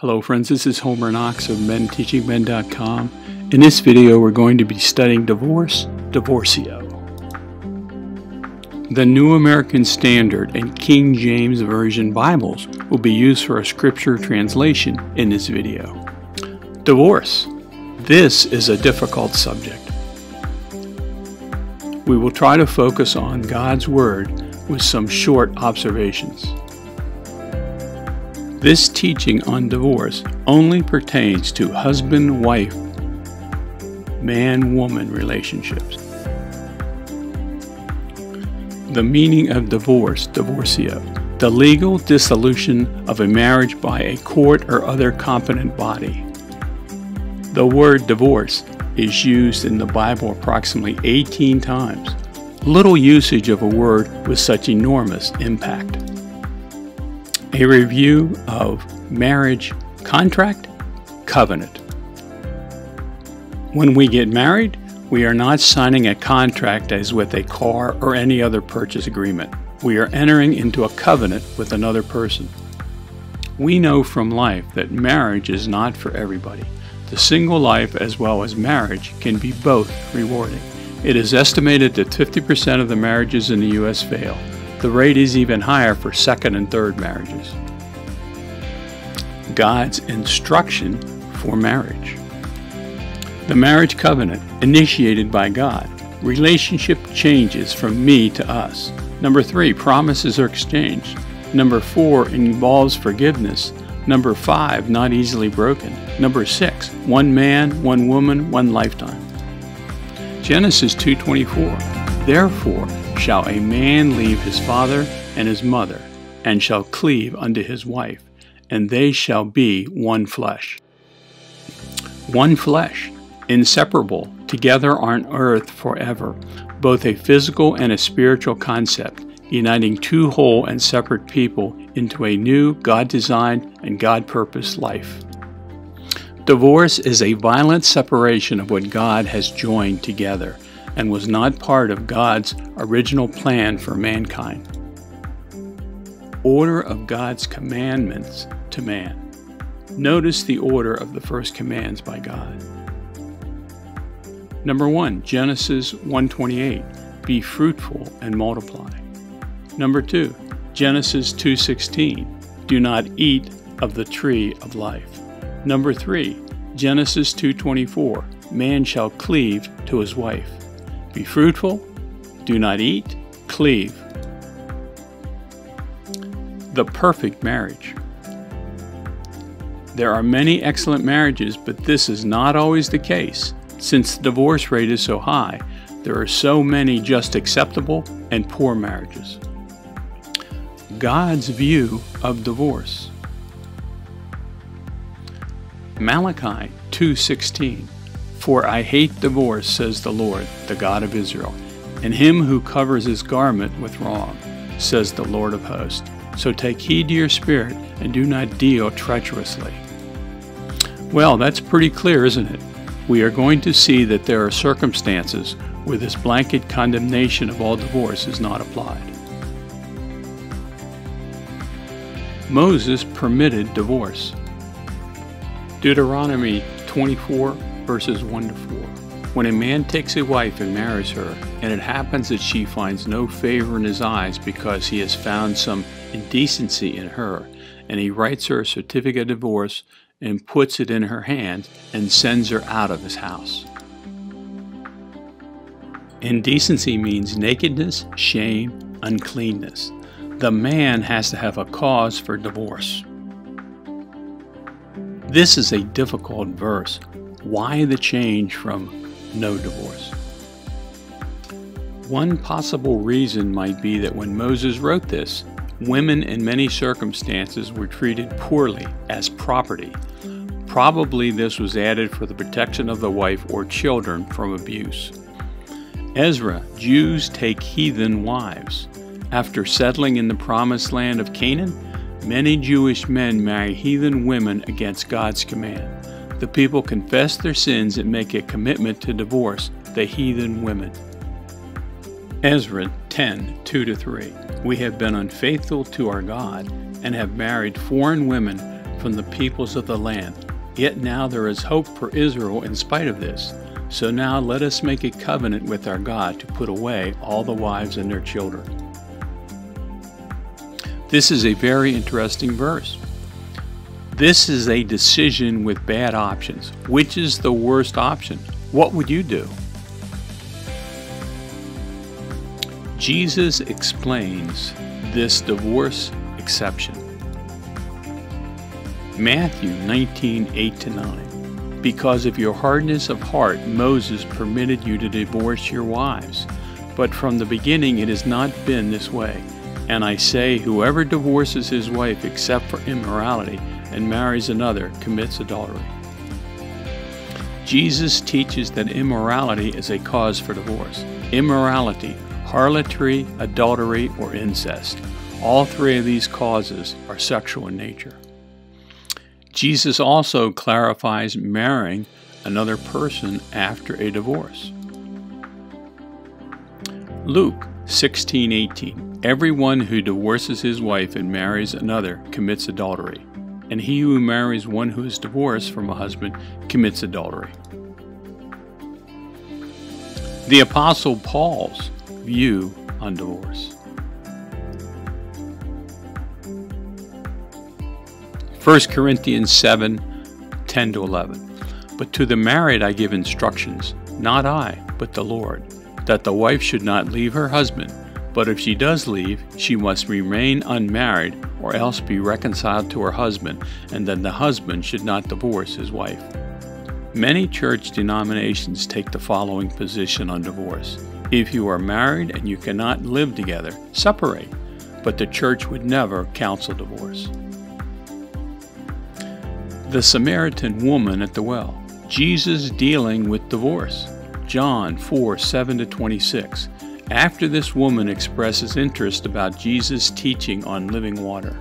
Hello friends, this is Homer Knox of MenTeachingMen.com. In this video we're going to be studying divorce, divorcio. The New American Standard and King James Version Bibles will be used for a scripture translation in this video. Divorce. This is a difficult subject. We will try to focus on God's Word with some short observations. This teaching on divorce only pertains to husband wife, man woman relationships. The meaning of divorce, divorcio, the legal dissolution of a marriage by a court or other competent body. The word divorce is used in the Bible approximately 18 times. Little usage of a word with such enormous impact a review of marriage contract covenant. When we get married, we are not signing a contract as with a car or any other purchase agreement. We are entering into a covenant with another person. We know from life that marriage is not for everybody. The single life as well as marriage can be both rewarding. It is estimated that 50% of the marriages in the U.S. fail. The rate is even higher for second and third marriages. God's instruction for marriage. The marriage covenant initiated by God. Relationship changes from me to us. Number three, promises are exchanged. Number four, involves forgiveness. Number five, not easily broken. Number six, one man, one woman, one lifetime. Genesis 2:24. Therefore shall a man leave his father and his mother, and shall cleave unto his wife, and they shall be one flesh. One flesh, inseparable, together on earth forever, both a physical and a spiritual concept, uniting two whole and separate people into a new God designed and God purposed life. Divorce is a violent separation of what God has joined together and was not part of God's original plan for mankind. Order of God's commandments to man. Notice the order of the first commands by God. Number 1, Genesis 1:28, be fruitful and multiply. Number 2, Genesis 2:16, do not eat of the tree of life. Number 3, Genesis 2:24, man shall cleave to his wife. Be fruitful, do not eat, cleave. The perfect marriage. There are many excellent marriages, but this is not always the case. Since the divorce rate is so high, there are so many just acceptable and poor marriages. God's view of divorce. Malachi 2:16 for I hate divorce, says the Lord, the God of Israel, and him who covers his garment with wrong, says the Lord of hosts. So take heed to your spirit, and do not deal treacherously. Well, that's pretty clear, isn't it? We are going to see that there are circumstances where this blanket condemnation of all divorce is not applied. Moses permitted divorce. Deuteronomy 24 verses 1 to 4. When a man takes a wife and marries her, and it happens that she finds no favor in his eyes because he has found some indecency in her, and he writes her a certificate of divorce and puts it in her hand and sends her out of his house. Indecency means nakedness, shame, uncleanness. The man has to have a cause for divorce. This is a difficult verse why the change from no divorce? One possible reason might be that when Moses wrote this, women in many circumstances were treated poorly as property. Probably this was added for the protection of the wife or children from abuse. Ezra, Jews take heathen wives. After settling in the promised land of Canaan, many Jewish men marry heathen women against God's command the people confess their sins and make a commitment to divorce the heathen women. Ezra 10 2 3. We have been unfaithful to our God and have married foreign women from the peoples of the land. Yet now there is hope for Israel in spite of this. So now let us make a covenant with our God to put away all the wives and their children. This is a very interesting verse. This is a decision with bad options. Which is the worst option? What would you do? Jesus explains this divorce exception. Matthew 19 8 to 9. Because of your hardness of heart, Moses permitted you to divorce your wives. But from the beginning it has not been this way. And I say, whoever divorces his wife except for immorality and marries another commits adultery. Jesus teaches that immorality is a cause for divorce. Immorality harlotry, adultery, or incest. All three of these causes are sexual in nature. Jesus also clarifies marrying another person after a divorce. Luke 16:18 Everyone who divorces his wife and marries another commits adultery, and he who marries one who is divorced from a husband commits adultery. The apostle Paul's view on divorce. 1 Corinthians 7 10 to 11. But to the married I give instructions, not I, but the Lord, that the wife should not leave her husband, but if she does leave, she must remain unmarried or else be reconciled to her husband, and then the husband should not divorce his wife. Many church denominations take the following position on divorce. If you are married and you cannot live together, separate, but the church would never counsel divorce. The Samaritan woman at the well, Jesus dealing with divorce. John 4 7 to 26. After this woman expresses interest about Jesus' teaching on living water.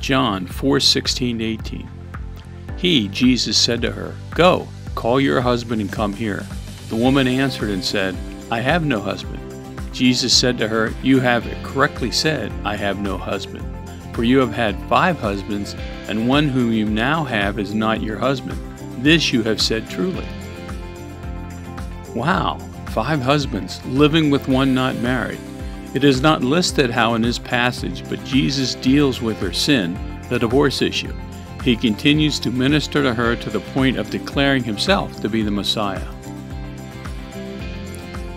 John 4 16 18. He, Jesus, said to her, Go, call your husband and come here. The woman answered and said, I have no husband. Jesus said to her, You have correctly said, I have no husband. For you have had five husbands, and one whom you now have is not your husband. This you have said truly. Wow, five husbands, living with one not married. It is not listed how in this passage, but Jesus deals with her sin, the divorce issue. He continues to minister to her to the point of declaring himself to be the Messiah.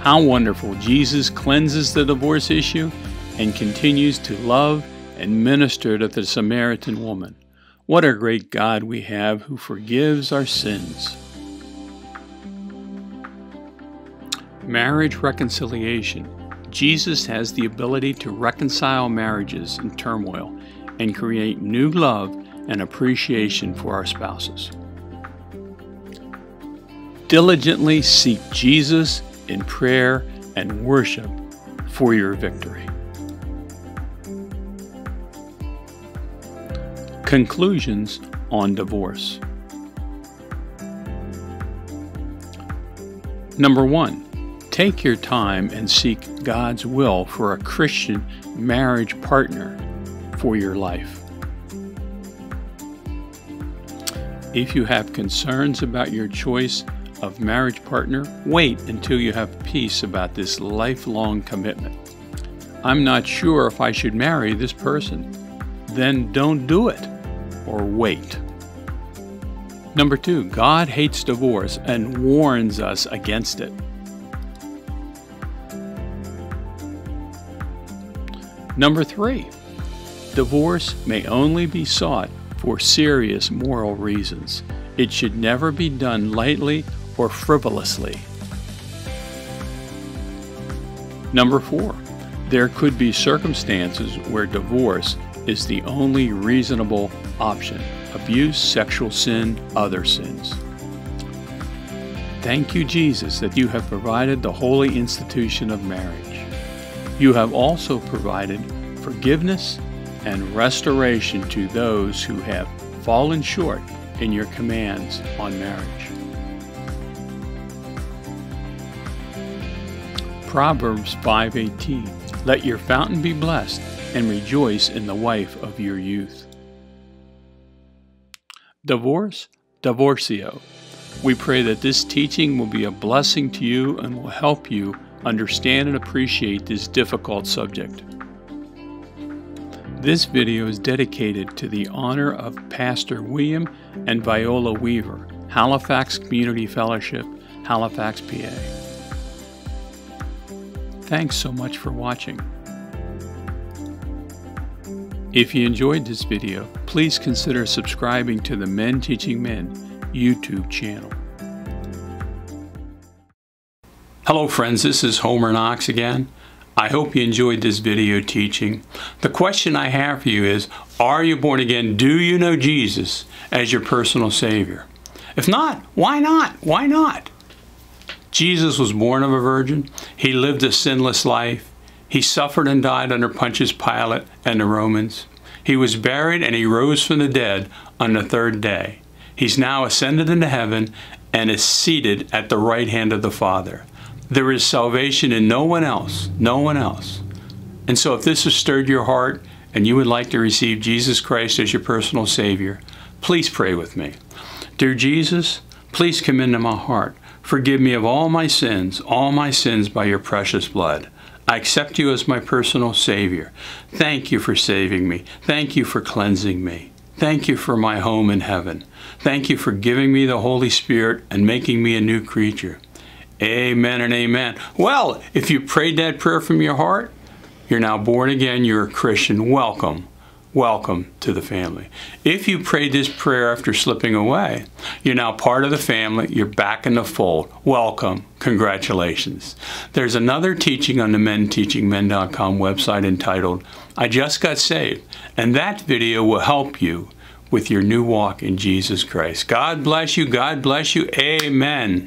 How wonderful! Jesus cleanses the divorce issue and continues to love and minister to the Samaritan woman. What a great God we have who forgives our sins. Marriage reconciliation. Jesus has the ability to reconcile marriages in turmoil and create new love and appreciation for our spouses. Diligently seek Jesus in prayer and worship for your victory. Conclusions on divorce. Number one, take your time and seek God's will for a Christian marriage partner for your life. If you have concerns about your choice of marriage partner, wait until you have peace about this lifelong commitment. I'm not sure if I should marry this person. Then don't do it or wait. Number two, God hates divorce and warns us against it. Number three, divorce may only be sought for serious moral reasons. It should never be done lightly or frivolously. Number four, there could be circumstances where divorce is the only reasonable option abuse, sexual sin, other sins. Thank you, Jesus, that you have provided the holy institution of marriage. You have also provided forgiveness and restoration to those who have fallen short in your commands on marriage. Proverbs 5:18 Let your fountain be blessed and rejoice in the wife of your youth. Divorce, divorcio. We pray that this teaching will be a blessing to you and will help you understand and appreciate this difficult subject. This video is dedicated to the honor of Pastor William and Viola Weaver, Halifax Community Fellowship, Halifax, PA. Thanks so much for watching. If you enjoyed this video, please consider subscribing to the Men Teaching Men YouTube channel. Hello friends, this is Homer Knox again. I hope you enjoyed this video teaching. The question I have for you is, are you born again? Do you know Jesus as your personal Savior? If not, why not? Why not? Jesus was born of a virgin. He lived a sinless life. He suffered and died under Pontius Pilate and the Romans. He was buried and he rose from the dead on the third day. He's now ascended into heaven and is seated at the right hand of the Father. There is salvation in no one else, no one else. And so if this has stirred your heart and you would like to receive Jesus Christ as your personal Savior, please pray with me. Dear Jesus, please come into my heart. Forgive me of all my sins, all my sins by your precious blood. I accept you as my personal Savior. Thank you for saving me. Thank you for cleansing me. Thank you for my home in heaven. Thank you for giving me the Holy Spirit and making me a new creature. Amen and amen. Well, if you prayed that prayer from your heart, you're now born again, you're a Christian. Welcome. Welcome to the family. If you prayed this prayer after slipping away, you're now part of the family. You're back in the fold. Welcome. Congratulations. There's another teaching on the Men Teaching menteachingmen.com website entitled, I Just Got Saved. And that video will help you with your new walk in Jesus Christ. God bless you. God bless you. Amen.